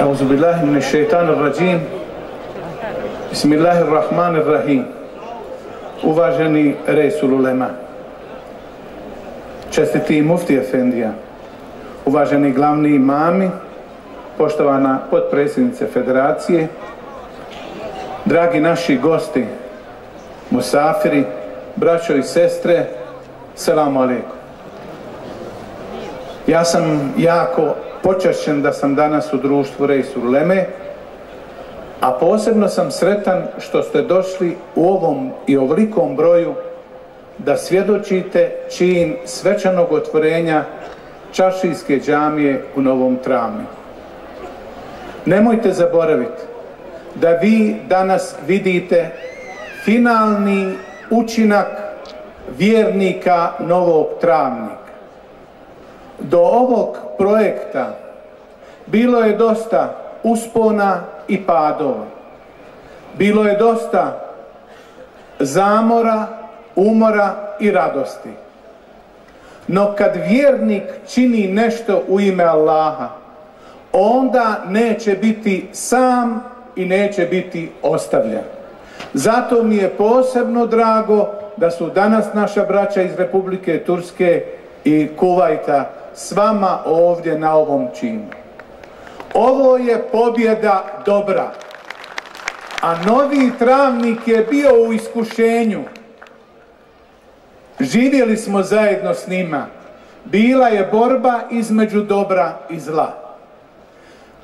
أعوذ بالله من الشيطان الرجيم بسم الله الرحمن الرحيم Uvaženi Rejsul Ulema, čestiti mufti Efendija, uvaženi glavni imami, poštovana potpredsjednice Federacije, dragi naši gosti, musafiri, braćo i sestre, selamu alaikum. Ja sam jako počašćen da sam danas u društvu Rejsul Leme, a posebno sam sretan što ste došli u ovom i ovolikom broju da svjedočite čin svečanog otvorenja Čašijske džamije u Novom Travni. Nemojte zaboraviti da vi danas vidite finalni učinak vjernika Novog Travnika. Do ovog projekta bilo je dosta uspona i padova. Bilo je dosta zamora, umora i radosti. No kad vjernik čini nešto u ime Allaha, onda neće biti sam i neće biti ostavljen. Zato mi je posebno drago da su danas naša braća iz Republike Turske i Kuvajta s vama ovdje na ovom činu. Ovo je pobjeda dobra. A novi travnik je bio u iskušenju. Živjeli smo zajedno s njima. Bila je borba između dobra i zla.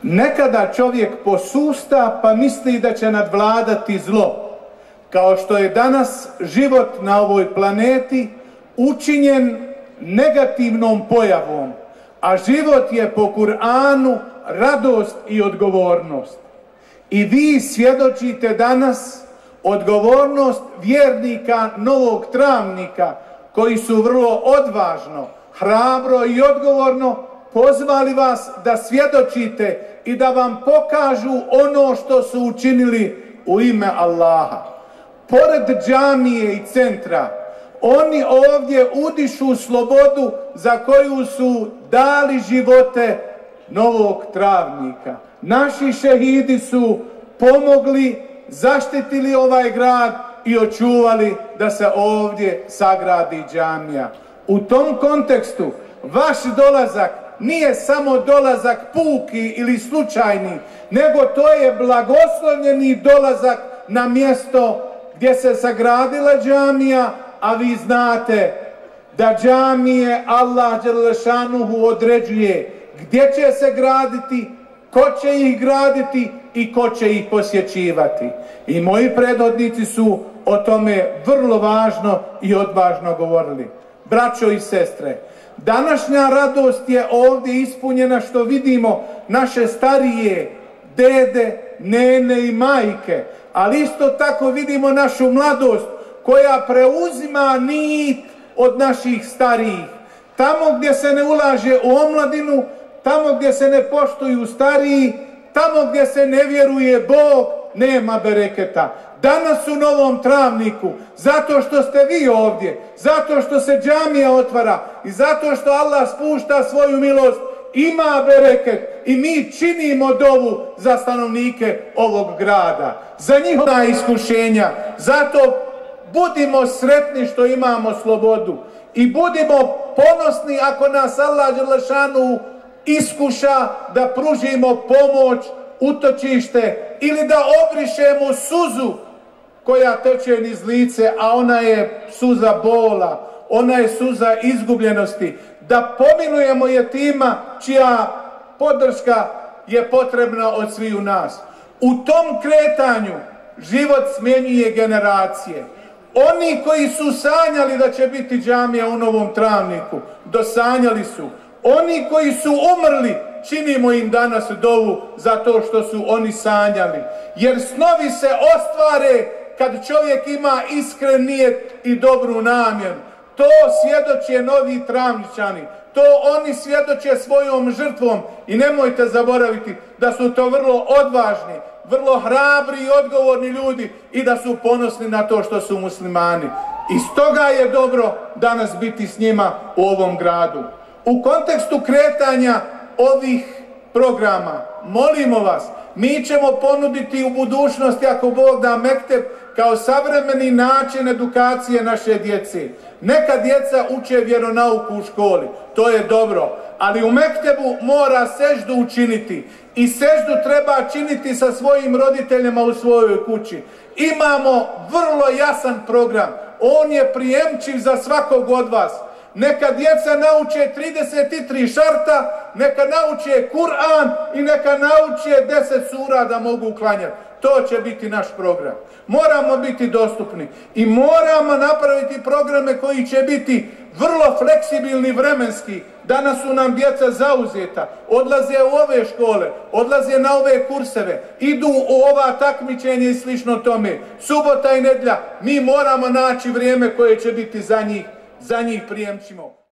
Nekada čovjek posusta pa misli da će nadvladati zlo. Kao što je danas život na ovoj planeti učinjen negativnom pojavom. A život je po Kur'anu radost i odgovornost. I vi svjedočite danas odgovornost vjernika novog travnika koji su vrlo odvažno, hrabro i odgovorno pozvali vas da svjedočite i da vam pokažu ono što su učinili u ime Allaha. Pored džamije i centra, oni ovdje udišu slobodu za koju su dali živote novog travnika. Naši šehidi su pomogli, zaštitili ovaj grad i očuvali da se ovdje sagradi džamija. U tom kontekstu vaš dolazak nije samo dolazak puki ili slučajni, nego to je blagoslovljeni dolazak na mjesto gdje se sagradila džamija, a vi znate da džamije Allah Đelešanuhu određuje gdje će se graditi, ko će ih graditi i ko će ih posjećivati. I moji predodnici su o tome vrlo važno i odvažno govorili. Braćo i sestre, današnja radost je ovdje ispunjena što vidimo naše starije dede, nene i majke, ali isto tako vidimo našu mladost koja preuzima nit od naših starijih. Tamo gdje se ne ulaže u omladinu, tamo gdje se ne poštuju stariji, tamo gdje se ne vjeruje Bog, nema bereketa. Danas u Novom Travniku, zato što ste vi ovdje, zato što se džamija otvara i zato što Allah spušta svoju milost, ima bereket i mi činimo dovu za stanovnike ovog grada, za njihova iskušenja. Zato budimo sretni što imamo slobodu i budimo ponosni ako nas Allah Đelešanu iskuša da pružimo pomoć, utočište ili da obrišemo suzu koja teče niz lice, a ona je suza bola, ona je suza izgubljenosti. Da pominujemo je tima čija podrška je potrebna od sviju nas. U tom kretanju život smjenjuje generacije. Oni koji su sanjali da će biti džamija u Novom Travniku, dosanjali su. Oni koji su umrli, činimo im danas dovu zato što su oni sanjali. Jer snovi se ostvare kad čovjek ima iskren i dobru namjeru. To svjedoče novi travničani. To oni svjedoče svojom žrtvom. I nemojte zaboraviti da su to vrlo odvažni, vrlo hrabri i odgovorni ljudi i da su ponosni na to što su muslimani. I stoga je dobro danas biti s njima u ovom gradu. U kontekstu kretanja ovih programa. Molimo vas, mi ćemo ponuditi u budućnosti, ako Bog da, Mekteb kao savremeni način edukacije naše djece. Neka djeca uče vjeronauku u školi, to je dobro, ali u Mektebu mora seždu učiniti i seždu treba činiti sa svojim roditeljima u svojoj kući. Imamo vrlo jasan program, on je prijemčiv za svakog od vas. Neka djeca nauče 33 šarta, neka nauče Kur'an i neka nauče 10 sura da mogu uklanjati. To će biti naš program. Moramo biti dostupni i moramo napraviti programe koji će biti vrlo fleksibilni vremenski. Danas su nam djeca zauzeta, odlaze u ove škole, odlaze na ove kurseve, idu u ova takmičenja i slično tome. Subota i nedlja, mi moramo naći vrijeme koje će biti za njih, za njih prijemčimo.